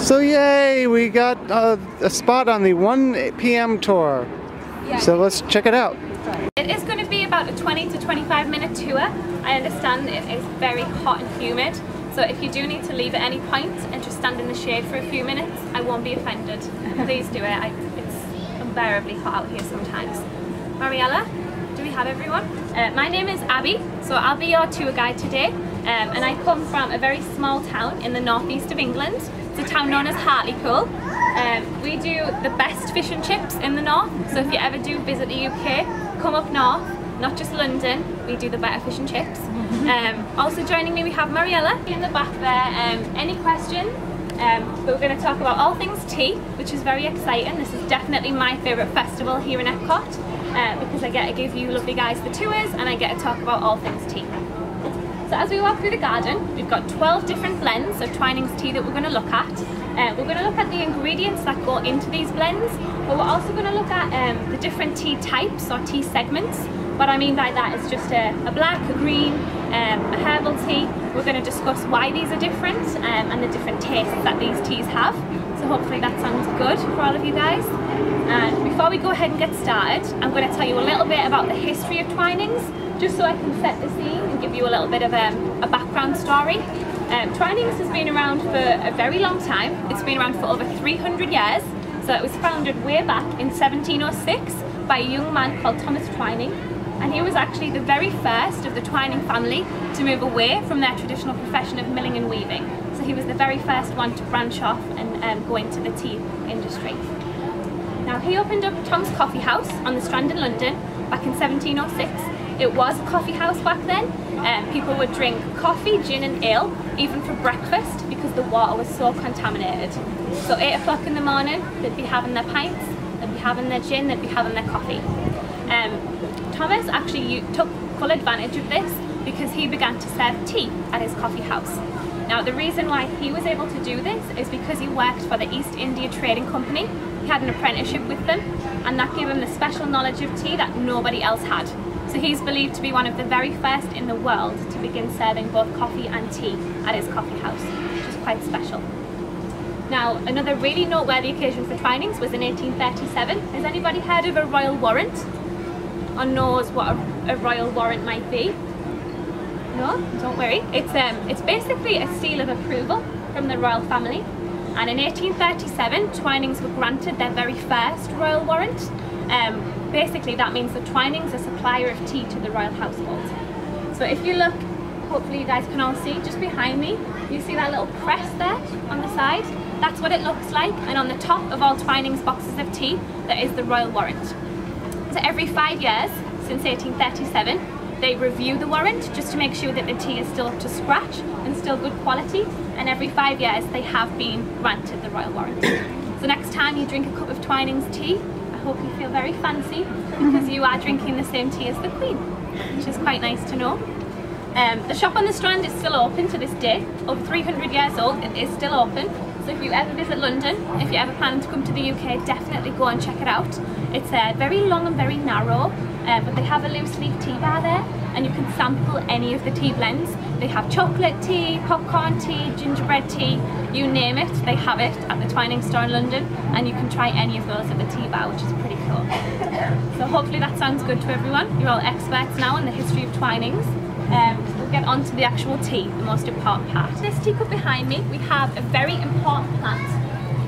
So yay, we got uh, a spot on the 1 p.m. tour. Yeah. So let's check it out. It is going to be about a 20 to 25 minute tour. I understand it is very hot and humid, so if you do need to leave at any point and just stand in the shade for a few minutes, I won't be offended. Please do it. I, it's unbearably hot out here sometimes. Mariella, do we have everyone? Uh, my name is Abby, so I'll be your tour guide today. Um, and I come from a very small town in the northeast of England. A town known as Hartlepool. Um, we do the best fish and chips in the north, so if you ever do visit the UK, come up north, not just London, we do the better fish and chips. Um, also joining me we have Mariella in the back there. Um, any questions? Um, but we're going to talk about all things tea, which is very exciting. This is definitely my favourite festival here in Epcot uh, because I get to give you lovely guys the tours and I get to talk about all things tea. So as we walk through the garden, we've got 12 different blends of Twinings tea that we're going to look at. Uh, we're going to look at the ingredients that go into these blends, but we're also going to look at um, the different tea types or tea segments. What I mean by that is just a, a black, a green, um, a herbal tea. We're going to discuss why these are different um, and the different tastes that these teas have. So hopefully that sounds good for all of you guys. And before we go ahead and get started, I'm going to tell you a little bit about the history of Twinings, just so I can set the scene and give you a little bit of um, a background story. Um, Twinings has been around for a very long time. It's been around for over 300 years. So it was founded way back in 1706 by a young man called Thomas Twining. And he was actually the very first of the Twining family to move away from their traditional profession of milling and weaving. So he was the very first one to branch off and um, go into the tea industry. Now he opened up Tom's Coffee House on the Strand in London back in 1706. It was a coffee house back then. Um, people would drink coffee, gin and ale, even for breakfast because the water was so contaminated. So 8 o'clock in the morning, they'd be having their pints, they'd be having their gin, they'd be having their coffee. Um, Thomas actually took full advantage of this because he began to serve tea at his coffee house. Now the reason why he was able to do this is because he worked for the East India Trading Company. He had an apprenticeship with them and that gave him the special knowledge of tea that nobody else had. So he's believed to be one of the very first in the world to begin serving both coffee and tea at his coffee house, which is quite special. Now, another really noteworthy occasion for Twinings was in 1837. Has anybody heard of a royal warrant? Or knows what a, a royal warrant might be? No, don't worry. It's um, it's basically a seal of approval from the royal family. And in 1837, Twinings were granted their very first royal warrant. Um, basically, that means that Twinings are supplier of tea to the royal household. So if you look, hopefully you guys can all see, just behind me, you see that little press there on the side? That's what it looks like. And on the top of all Twinings boxes of tea, there is the royal warrant. So every five years, since 1837, they review the warrant just to make sure that the tea is still up to scratch and still good quality. And every five years, they have been granted the royal warrant. So next time you drink a cup of Twinings tea, hope you feel very fancy because you are drinking the same tea as the Queen, which is quite nice to know. Um, the shop on the Strand is still open to this day. Over 300 years old, it is still open. So if you ever visit London, if you ever plan to come to the UK, definitely go and check it out. It's uh, very long and very narrow, uh, but they have a loose leaf tea bar there and you can sample any of the tea blends. They have chocolate tea, popcorn tea, gingerbread tea, you name it, they have it at the Twining store in London and you can try any of those at the tea bar, which is pretty cool. So hopefully that sounds good to everyone. You're all experts now in the history of Twinings. Um, we'll get on to the actual tea, the most important part. This teacup behind me, we have a very important plant.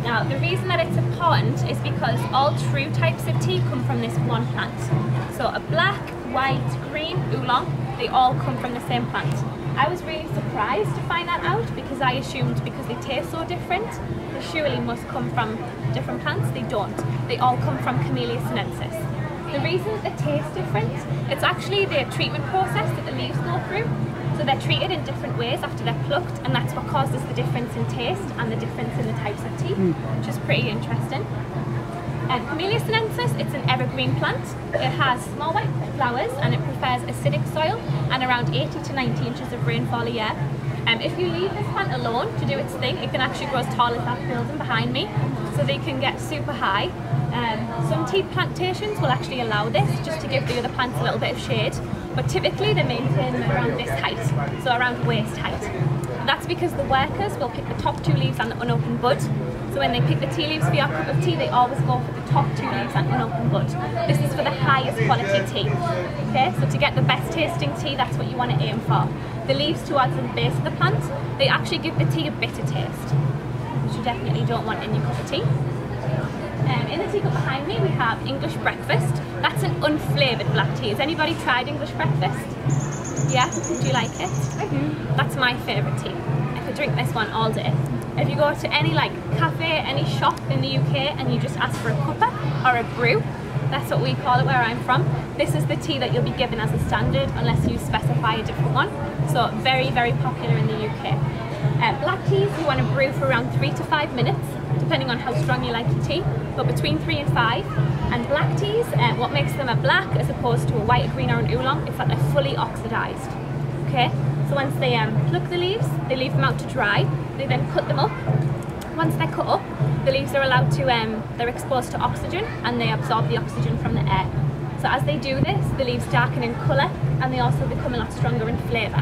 Now, the reason that it's important is because all true types of tea come from this one plant. So a black, white, green oolong, they all come from the same plant. I was really surprised to find that out because I assumed because they taste so different, they surely must come from different plants. They don't. They all come from Camellia sinensis. The reason that they taste different, it's actually the treatment process that the leaves go through. So they're treated in different ways after they're plucked and that's what causes the difference in taste and the difference in the types of tea, hmm. which is pretty interesting. Camellia sinensis, it's an evergreen plant. It has small white flowers and it prefers acidic soil and around 80 to 90 inches of rainfall a year. Um, if you leave this plant alone to do its thing, it can actually grow as tall as that building behind me, so they can get super high. Um, some tea plantations will actually allow this just to give the other plants a little bit of shade, but typically they maintain them around this height, so around waist height. That's because the workers will pick the top two leaves and the unopened bud. So when they pick the tea leaves for your cup of tea, they always go for the top two leaves and unopened bud. This is for the highest quality tea. Okay, so to get the best tasting tea, that's what you want to aim for. The leaves towards the base of the plant, they actually give the tea a bitter taste, which you definitely don't want in your cup of tea. Um, in the teacup behind me, we have English breakfast. That's an unflavoured black tea. Has anybody tried English breakfast? Yeah? Do you like it? I do. That's my favourite tea. I could drink this one all day. If you go to any like cafe, any shop in the UK and you just ask for a cuppa or a brew, that's what we call it where I'm from. This is the tea that you'll be given as a standard unless you specify a different one. So very, very popular in the UK. Uh, black teas you want to brew for around three to five minutes, depending on how strong you like your tea, but between three and five. And black teas, uh, what makes them a black as opposed to a white, a green or an oolong, is that they're fully oxidized. Okay, so once they um, pluck the leaves, they leave them out to dry, they then cut them up. Once they're cut up, the leaves are allowed to, um, they're exposed to oxygen and they absorb the oxygen from the air. So as they do this, the leaves darken in colour and they also become a lot stronger in flavour.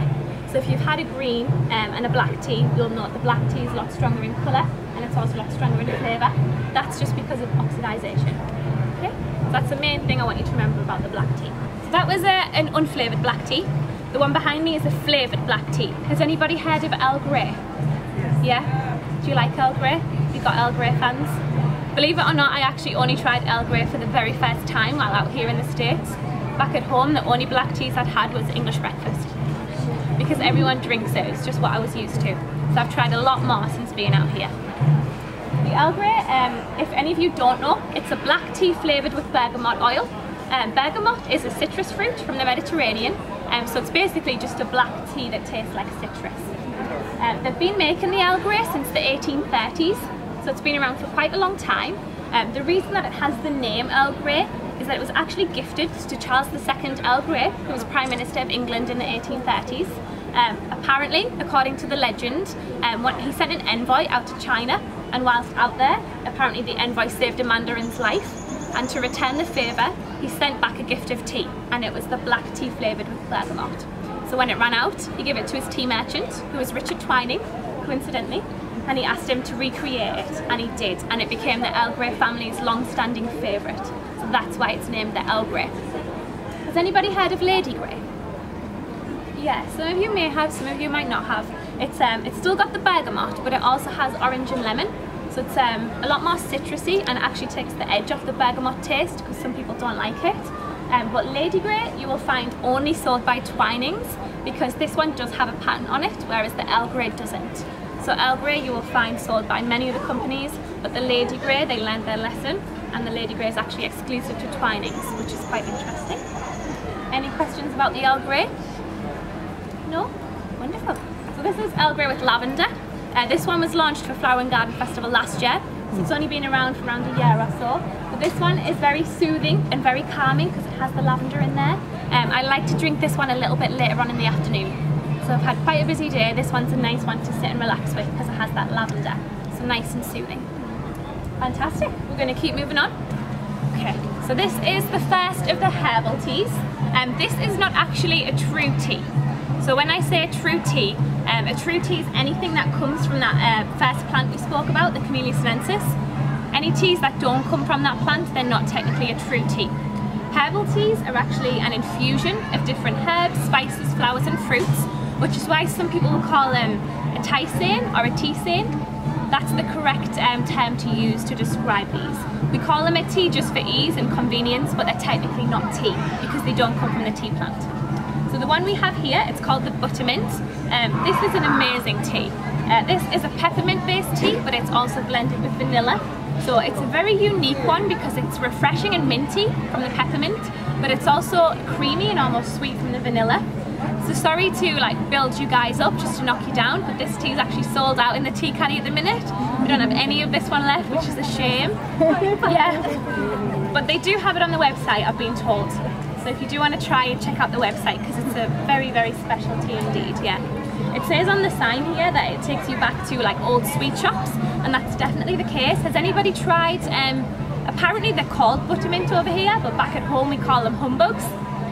So if you've had a green um, and a black tea, you'll that the black tea is a lot stronger in colour and it's also a lot stronger in flavour. That's just because of oxidisation. Okay, so that's the main thing I want you to remember about the black tea. So that was a, an unflavoured black tea. The one behind me is a flavoured black tea. Has anybody heard of Earl Grey? Yeah? Do you like Earl Grey? You got Earl Grey fans? Believe it or not, I actually only tried Earl Grey for the very first time while out here in the States. Back at home, the only black teas I'd had was English breakfast. Because everyone drinks it, it's just what I was used to. So I've tried a lot more since being out here. The Earl Grey, um, if any of you don't know, it's a black tea flavoured with bergamot oil. Um, bergamot is a citrus fruit from the Mediterranean, um, so it's basically just a black tea that tastes like citrus. Um, they've been making the Earl Grey since the 1830s, so it's been around for quite a long time. Um, the reason that it has the name Earl Grey is that it was actually gifted to Charles II Earl Grey, who was Prime Minister of England in the 1830s. Um, apparently, according to the legend, um, he sent an envoy out to China, and whilst out there, apparently the envoy saved a mandarin's life. And to return the favour, he sent back a gift of tea, and it was the black tea flavoured with bergamot. So when it ran out, he gave it to his tea merchant, who was Richard Twining, coincidentally, and he asked him to recreate it, and he did, and it became the Earl Grey family's long-standing favourite. So that's why it's named the Earl Grey. Has anybody heard of Lady Grey? Yeah, some of you may have, some of you might not have. It's um, it's still got the bergamot, but it also has orange and lemon. So it's um, a lot more citrusy and actually takes the edge off the bergamot taste because some people don't like it. Um, but Lady Grey you will find only sold by Twinings because this one does have a pattern on it, whereas the Earl Grey doesn't. So Earl Grey you will find sold by many other companies, but the Lady Grey they learned their lesson, and the Lady Grey is actually exclusive to Twinings, which is quite interesting. Any questions about the Earl Grey? No? Wonderful. So this is Earl Grey with lavender. Uh, this one was launched for Flower and Garden Festival last year, it's only been around for around a year or so. But this one is very soothing and very calming because it has the lavender in there. Um, I like to drink this one a little bit later on in the afternoon. So I've had quite a busy day. This one's a nice one to sit and relax with because it has that lavender. So nice and soothing. Fantastic. We're going to keep moving on. Okay, so this is the first of the herbal teas. And um, this is not actually a true tea. So when I say true tea, um, a true tea is anything that comes from that uh, first plant we spoke about, the Camellia sinensis. Any teas that don't come from that plant, they're not technically a true tea. Herbal teas are actually an infusion of different herbs, spices, flowers and fruits, which is why some people will call them a tisane or a tisane. That's the correct um, term to use to describe these. We call them a tea just for ease and convenience, but they're technically not tea because they don't come from the tea plant. So the one we have here, it's called the Buttermint. Um, this is an amazing tea. Uh, this is a peppermint based tea, but it's also blended with vanilla. So it's a very unique one because it's refreshing and minty from the peppermint, but it's also creamy and almost sweet from the vanilla. So sorry to like build you guys up just to knock you down, but this tea is actually sold out in the tea caddy at the minute. We don't have any of this one left, which is a shame. yeah, but they do have it on the website, I've been told. So if you do want to try and check out the website because it's a very, very special tea indeed, yeah. It says on the sign here that it takes you back to like old sweet shops and that's definitely the case. Has anybody tried, um, apparently they're called buttermint over here, but back at home we call them humbugs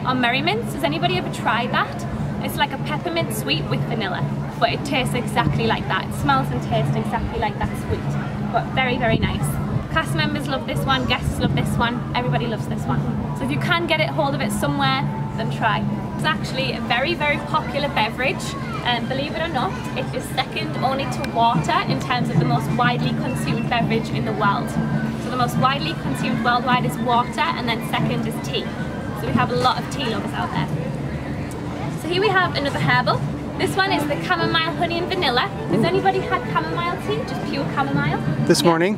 or Murray Mints. Has anybody ever tried that? It's like a peppermint sweet with vanilla. but it tastes exactly like that. It smells and tastes exactly like that sweet, but very, very nice. Cast members love this one, guests love this one, everybody loves this one. So if you can get it hold of it somewhere, then try. It's actually a very, very popular beverage. And believe it or not, it is second only to water in terms of the most widely consumed beverage in the world. So the most widely consumed worldwide is water and then second is tea. So we have a lot of tea lovers out there. So here we have another herbal. This one is the chamomile honey and vanilla. Has anybody had chamomile tea? Just pure chamomile? This Yeah. morning?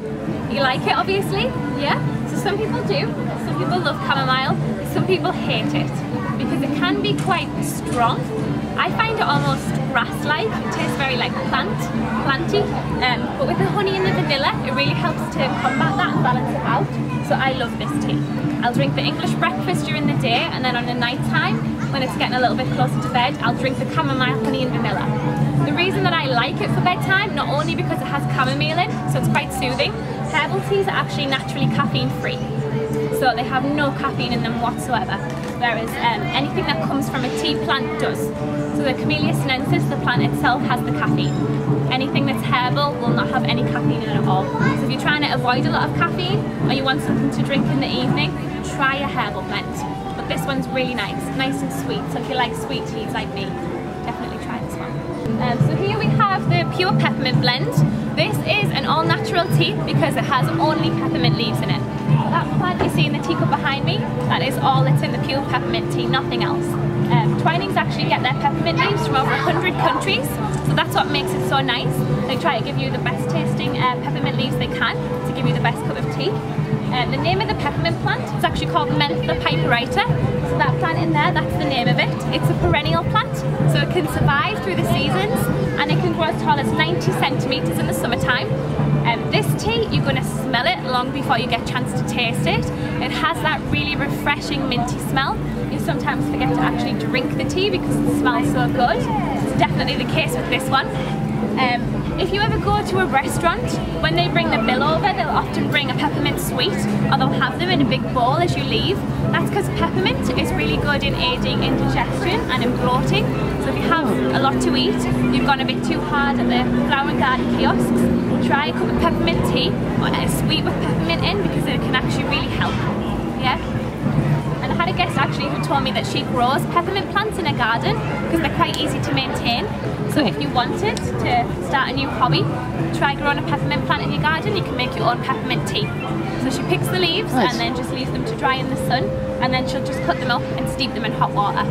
You like it, obviously? Yeah? So some people do. Some people love chamomile. Some people hate it because it can be quite strong. I find it almost grass-like. It tastes very like plant, planty. Um, but with the honey and the vanilla, it really helps to combat that and balance it out. So I love this tea. I'll drink the English breakfast during the day and then on the night time, when it's getting a little bit closer to bed, I'll drink the chamomile honey and vanilla. The reason that I like it for bedtime, not only because it has chamomile in, so it's quite soothing, herbal teas are actually naturally caffeine free. So they have no caffeine in them whatsoever. Whereas um, anything that comes from a tea plant does. So the Camellia sinensis, the plant itself, has the caffeine. Anything that's herbal will not have any caffeine in it at all. So if you're trying to avoid a lot of caffeine or you want something to drink in the evening, try a herbal blend. But this one's really nice, nice and sweet. So if you like sweet teas like me, definitely try this one. Um, so here we have the pure peppermint blend. This is an all natural tea because it has only peppermint leaves in it. That plant you see in the teacup behind me, that is all that's in the pure peppermint tea, nothing else. Um, Twinings actually get their peppermint leaves from over 100 countries, so that's what makes it so nice. They try to give you the best tasting uh, peppermint leaves they can to give you the best cup of tea. Um, the name of the peppermint plant is actually called Mentha piperita. So that plant in there, that's the name of it. It's a perennial plant, so it can survive through the seasons and it can grow as tall as 90 centimetres in the summertime. Um, this tea, you're going to smell it long before you get a chance to taste it. It has that really refreshing minty smell. You sometimes forget to actually drink the tea because it smells so good. It's definitely the case with this one. Um, if you ever go to a restaurant, when they bring the bill over, they'll often bring a peppermint sweet or they'll have them in a big bowl as you leave. That's because peppermint is really good in aiding indigestion and in bloating. So if you have a lot to eat, you've gone a bit too hard at the flower and garden kiosks, try a cup of peppermint tea or a sweet with peppermint in because it can actually really help. Yeah? And I had a guest actually who told me that she grows peppermint plants in her garden because they're quite easy to maintain. So if you wanted to start a new hobby, try growing a peppermint plant in your garden, you can make your own peppermint tea. So she picks the leaves Nice. and then just leaves them to dry in the sun and then she'll just cut them up and steep them in hot water.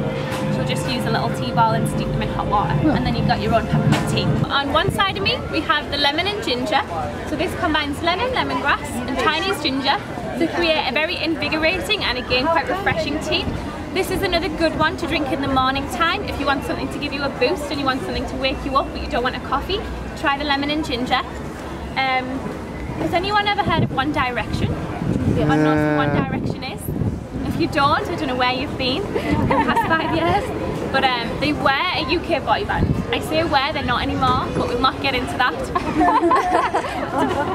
She'll just use a little tea ball and steep them in hot water and then you've got your own peppermint tea. On one side of me we have the lemon and ginger. So this combines lemon, lemongrass and Chinese ginger to create a very invigorating and again quite refreshing tea. This is another good one to drink in the morning time if you want something to give you a boost and you want something to wake you up but you don't want a coffee. Try the lemon and ginger. Um, has anyone ever heard of One Direction? Or knows who One Uh. Direction is? If you don't, I don't know where you've been in the past five years. But um, they were a UK boy band. I say were, they're not anymore, but we'll not get into that.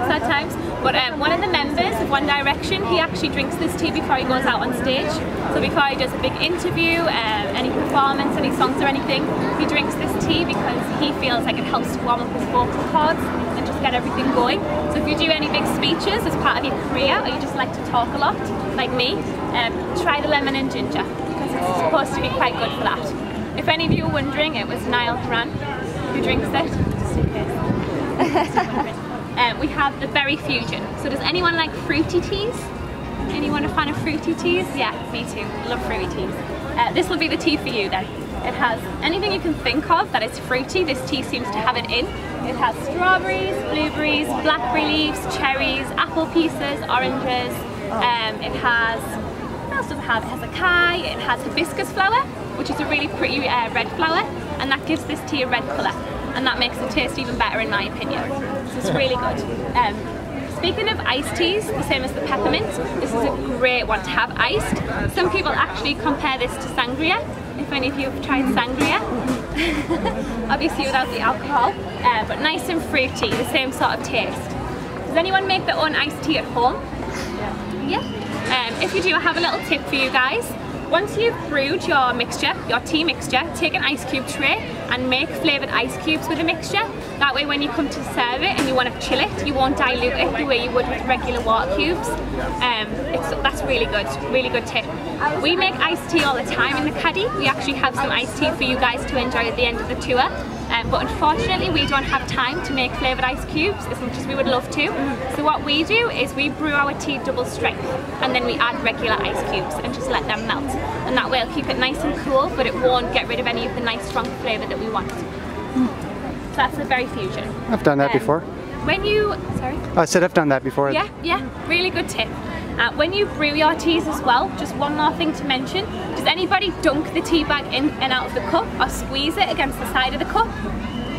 Sad times. But um, one of the members of One Direction, he actually drinks this tea before he goes out on stage. So before he does a big interview, um, any performance, any songs or anything, he drinks this tea because he feels like it helps to warm up his vocal cords get everything going. So if you do any big speeches as part of your career or you just like to talk a lot, like me, um, try the lemon and ginger because it's supposed to be quite good for that. If any of you are wondering, it was Niall Horan who drinks it, just in case. Um, we have the berry fusion. So does anyone like fruity teas? Anyone a fan of fruity teas? Yeah, me too. Love fruity teas. Uh, this will be the tea for you then. It has anything you can think of that is fruity. This tea seems to have it in. It has strawberries, blueberries, blackberry leaves, cherries, apple pieces, oranges. Um, it has what else does it have? It has acai, it has hibiscus flower, which is a really pretty uh, red flower, and that gives this tea a red colour, and that makes it taste even better in my opinion. So it's really good. Um, speaking of iced teas, the same as the peppermint, this is a great one to have iced. Some people actually compare this to sangria, if any of you have tried sangria. Obviously without the alcohol, uh, but nice and fruity, the same sort of taste. Does anyone make their own iced tea at home? Yeah. Um, if you do, I have a little tip for you guys. Once you've brewed your mixture, your tea mixture, take an ice cube tray and make flavoured ice cubes with the mixture. That way when you come to serve it and you want to chill it, you won't dilute it the way you would with regular water cubes. Um, that's really good, really good tip. We make iced tea all the time in the caddy. We actually have some iced tea for you guys to enjoy at the end of the tour. Um, but unfortunately we don't have time to make flavoured ice cubes as much as we would love to. So what we do is we brew our tea double strength and then we add regular ice cubes and just let them melt. And that way it'll keep it nice and cool but it won't get rid of any of the nice strong flavour that we want. So that's the berry fusion. I've done that Um, before. When you, sorry? I said I've done that before. Yeah, yeah, really good tip. Uh, when you brew your teas as well, just one more thing to mention. Does anybody dunk the tea bag in and out of the cup or squeeze it against the side of the cup?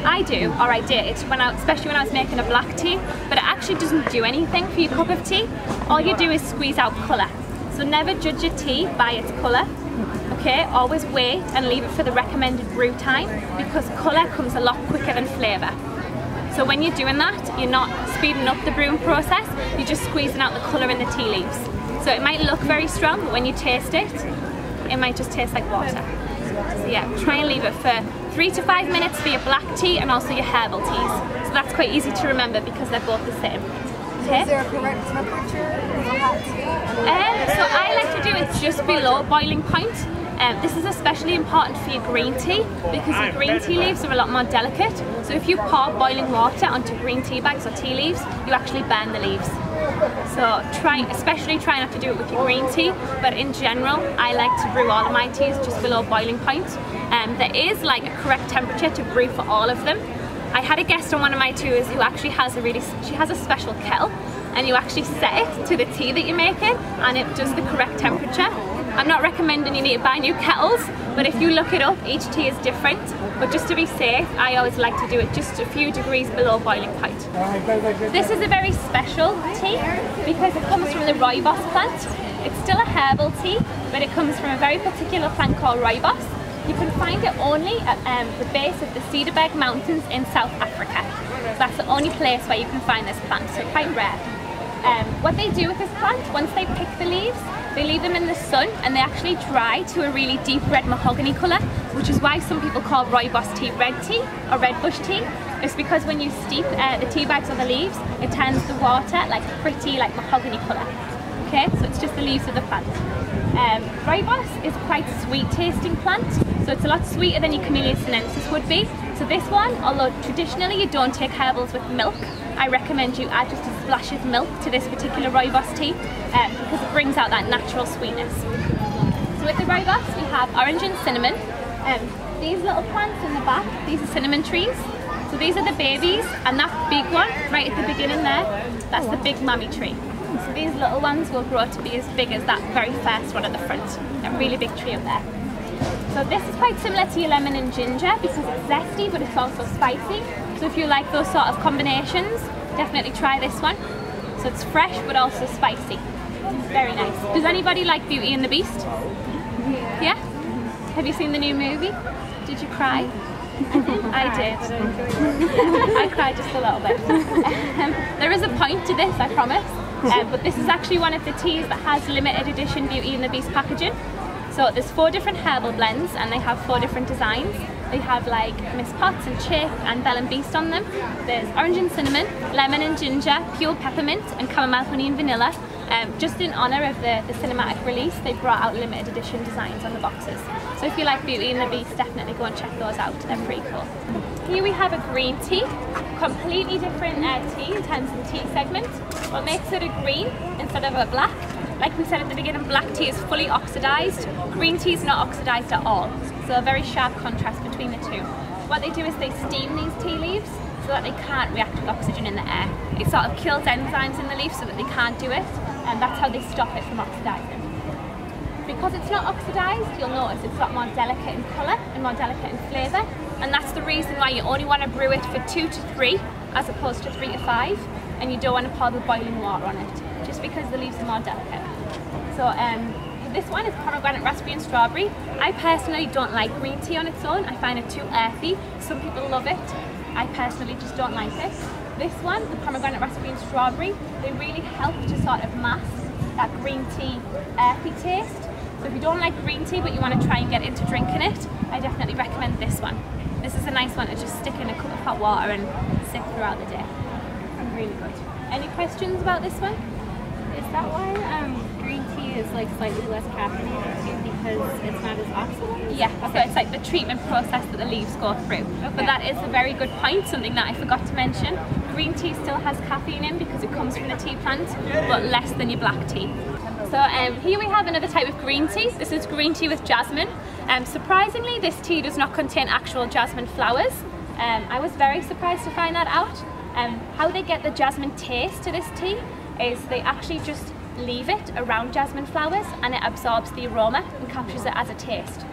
I do, or I did, when I, especially when I was making a black tea, but it actually doesn't do anything for your cup of tea. All you do is squeeze out colour. So never judge your tea by its colour. Okay, always wait and leave it for the recommended brew time because colour comes a lot quicker than flavour. So when you're doing that, you're not speeding up the brewing process, you're just squeezing out the colour in the tea leaves. So it might look very strong, but when you taste it, it might just taste like water. So yeah, try and leave it for three to five minutes for your black tea and also your herbal teas. So that's quite easy to remember because they're both the same. Okay? Is there a correct temperature for hot tea? Um, so I like to do it just below boiling point. Um, this is especially important for your green tea because your green tea leaves are a lot more delicate. So if you pour boiling water onto green tea bags or tea leaves, you actually burn the leaves. So try, especially try not to do it with your green tea, but in general, I like to brew all of my teas just below boiling point. Um, there is like a correct temperature to brew for all of them. I had a guest on one of my tours who actually has a really, she has a special kettle and you actually set it to the tea that you're making and it does the correct temperature. I'm not recommending you need to buy new kettles, but if you look it up, each tea is different. But just to be safe, I always like to do it just a few degrees below boiling point. This is a very special tea because it comes from the rooibos plant. It's still a herbal tea, but it comes from a very particular plant called rooibos. You can find it only at um, the base of the Cederberg Mountains in South Africa. So that's the only place where you can find this plant, so quite rare. Um, what they do with this plant, once they pick the leaves, they leave them in the sun and they actually dry to a really deep red mahogany colour, which is why some people call rooibos tea red tea or red bush tea. It's because when you steep uh, the tea bags or the leaves, it turns the water like pretty like mahogany colour. Okay, so it's just the leaves of the plant. Um, rooibos is quite sweet tasting plant, so it's a lot sweeter than your Camellia sinensis would be. So this one, although traditionally you don't take herbals with milk, I recommend you add just a splash of milk to this particular rooibos tea um, because it brings out that natural sweetness. So with the rooibos we have orange and cinnamon. Um, these little plants in the back, these are cinnamon trees. So these are the babies and that big one right at the beginning there, that's the big mummy tree. So these little ones will grow to be as big as that very first one at the front, A really big tree up there. So this is quite similar to your lemon and ginger because it's zesty but it's also spicy. So if you like those sort of combinations, definitely try this one. So it's fresh but also spicy. Very nice. Does anybody like Beauty and the Beast? Yeah? Have you seen the new movie? Did you cry? I did. I cried just a little bit. Um, there is a point to this, I promise. Um, but this is actually one of the teas that has limited edition Beauty and the Beast packaging. So there's four different herbal blends and they have four different designs. They have like Miss Potts and Chip and Belle and Beast on them. There's orange and cinnamon, lemon and ginger, pure peppermint and chamomile honey and vanilla. Um, just in honour of the, the cinematic release, they brought out limited edition designs on the boxes. So if you like Beauty and the Beast, definitely go and check those out. They're pretty cool. Here we have a green tea, completely different uh, tea in terms of the tea segment. What makes it a green instead of a black? Like we said at the beginning, black tea is fully oxidized. Green tea is not oxidized at all. So a very sharp contrast between the two. What they do is they steam these tea leaves so that they can't react with oxygen in the air. It sort of kills enzymes in the leaf so that they can't do it, and that's how they stop it from oxidizing. Because it's not oxidized, you'll notice it's a lot more delicate in colour and more delicate in flavour, and that's the reason why you only want to brew it for two to three as opposed to three to five, and you don't want to pour the boiling water on it, because the leaves are more delicate. So um, this one is pomegranate, raspberry and strawberry. I personally don't like green tea on its own. I find it too earthy. Some people love it. I personally just don't like it. This one, the pomegranate, raspberry and strawberry, they really help to sort of mask that green tea earthy taste. So if you don't like green tea but you want to try and get into drinking it, I definitely recommend this one. This is a nice one to just stick in a cup of hot water and sip throughout the day. Really good. Any questions about this one? Is that why um, green tea is like slightly less caffeinated too because it's not as oxidant? Yeah, so it's like the treatment process that the leaves go through. But that is a very good point, something that I forgot to mention. Green tea still has caffeine in because it comes from the tea plant, but less than your black tea. So um, here we have another type of green tea. This is green tea with jasmine. Um, surprisingly, this tea does not contain actual jasmine flowers. Um, I was very surprised to find that out. Um, how they get the jasmine taste to this tea is they actually just leave it around jasmine flowers and it absorbs the aroma and captures it as a taste.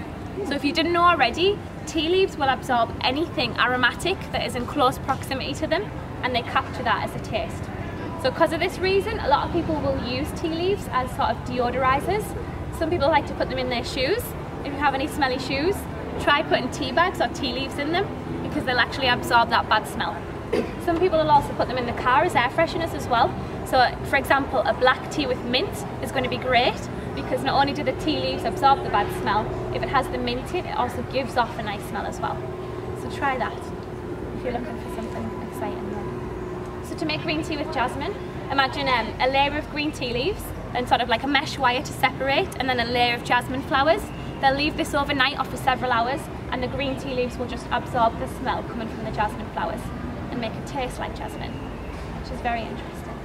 So if you didn't know already, tea leaves will absorb anything aromatic that is in close proximity to them and they capture that as a taste. So because of this reason, a lot of people will use tea leaves as sort of deodorizers. Some people like to put them in their shoes. If you have any smelly shoes, try putting tea bags or tea leaves in them because they'll actually absorb that bad smell. Some people will also put them in the car as air fresheners as well. So for example, a black tea with mint is going to be great because not only do the tea leaves absorb the bad smell, if it has the mint in it, it also gives off a nice smell as well. So try that if you're looking for something exciting. So to make green tea with jasmine, imagine um, a layer of green tea leaves and sort of like a mesh wire to separate and then a layer of jasmine flowers. They'll leave this overnight or for several hours and the green tea leaves will just absorb the smell coming from the jasmine flowers and make it taste like jasmine, which is very interesting.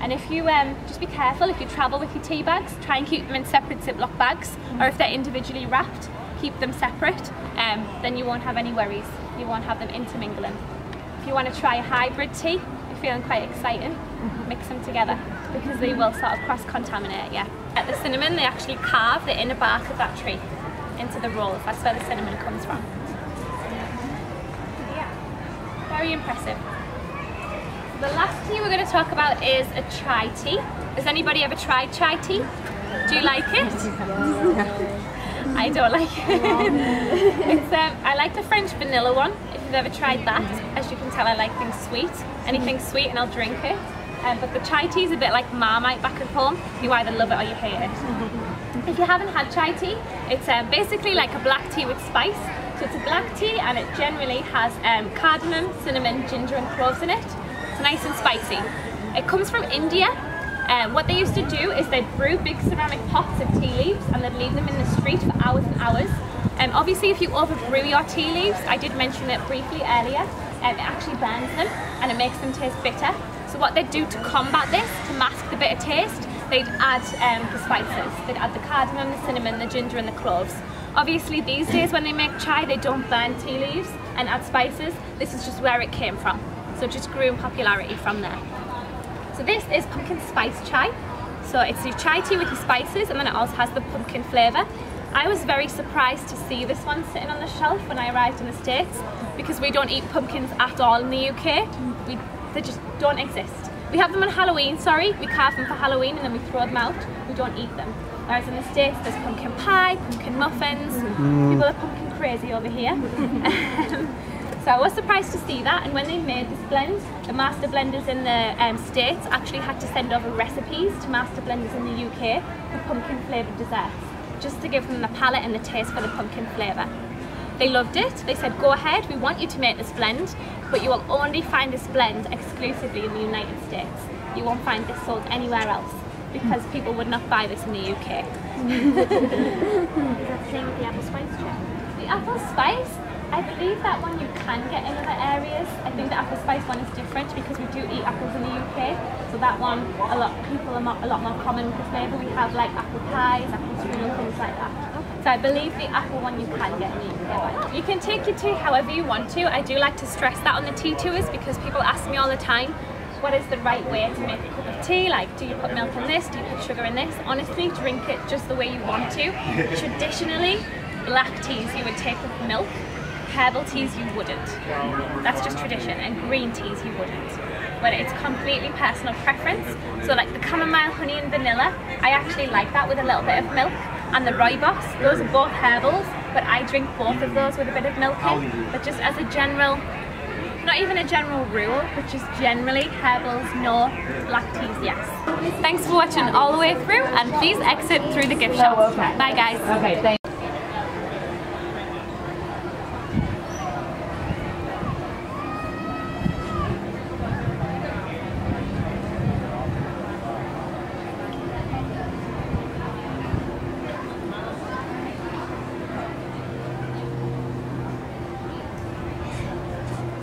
And if you um, just be careful if you travel with your tea bags, try and keep them in separate Ziploc bags, or if they're individually wrapped, keep them separate. Um, then you won't have any worries. You won't have them intermingling. If you want to try a hybrid tea, you're feeling quite exciting, mix them together because they will sort of cross-contaminate. Yeah. At the cinnamon, they actually carve the inner bark of that tree into the rolls. That's where the cinnamon comes from. Yeah, very impressive. The last tea we're going to talk about is a chai tea. Has anybody ever tried chai tea? Do you like it? I don't like it. it's, um, I like the French vanilla one, if you've ever tried that. As you can tell, I like things sweet. Anything sweet and I'll drink it. Um, but the chai tea is a bit like Marmite back at home. You either love it or you hate it. If you haven't had chai tea, it's um, basically like a black tea with spice. So it's a black tea and it generally has um, cardamom, cinnamon, ginger and cloves in it. It's nice and spicy. It comes from India. Um, what they used to do is they'd brew big ceramic pots of tea leaves and they'd leave them in the street for hours and hours. Um, obviously if you overbrew your tea leaves, I did mention it briefly earlier, um, it actually burns them and it makes them taste bitter. So what they'd do to combat this, to mask the bitter taste, they'd add um, the spices. They'd add the cardamom, the cinnamon, the ginger and the cloves. Obviously these days when they make chai, they don't burn tea leaves and add spices. This is just where it came from. So it just grew in popularity from there. So this is pumpkin spice chai. So it's your chai tea with your spices and then it also has the pumpkin flavour. I was very surprised to see this one sitting on the shelf when I arrived in the States because we don't eat pumpkins at all in the UK. We, they just don't exist. We have them on Halloween, sorry, we carve them for Halloween and then we throw them out. We don't eat them. Whereas in the States there's pumpkin pie, pumpkin muffins, people are pumpkin crazy over here. So I was surprised to see that and when they made this blend, the master blenders in the um, States actually had to send over recipes to master blenders in the UK for pumpkin flavoured desserts, just to give them the palate and the taste for the pumpkin flavour. They loved it, they said go ahead, we want you to make this blend, but you will only find this blend exclusively in the United States. You won't find this sold anywhere else because people would not buy this in the UK. Is that the same with the apple spice chip? The apple spice, I believe that one you can get in other areas. I think the apple spice one is different because we do eat apples in the UK. So that one, a lot people are more, a lot more common with the flavour. We have like apple pies, apple strudel, things like that. So I believe the apple one you can get in the UK. You can take your tea however you want to. I do like to stress that on the tea tours because people ask me all the time, what is the right way to make a cup of tea? Like, do you put milk in this? Do you put sugar in this? Honestly, drink it just the way you want to. Traditionally, black teas you would take with milk herbal teas you wouldn't. That's just tradition, and green teas you wouldn't. But it's completely personal preference. So like the chamomile, honey and vanilla, I actually like that with a little bit of milk. And the rooibos, those are both herbals, but I drink both of those with a bit of milk in. But just as a general Not even a general rule, but just generally herbals, no, black teas, yes. Thanks for watching all the way through and please exit through the gift shop. Bye guys. Okay,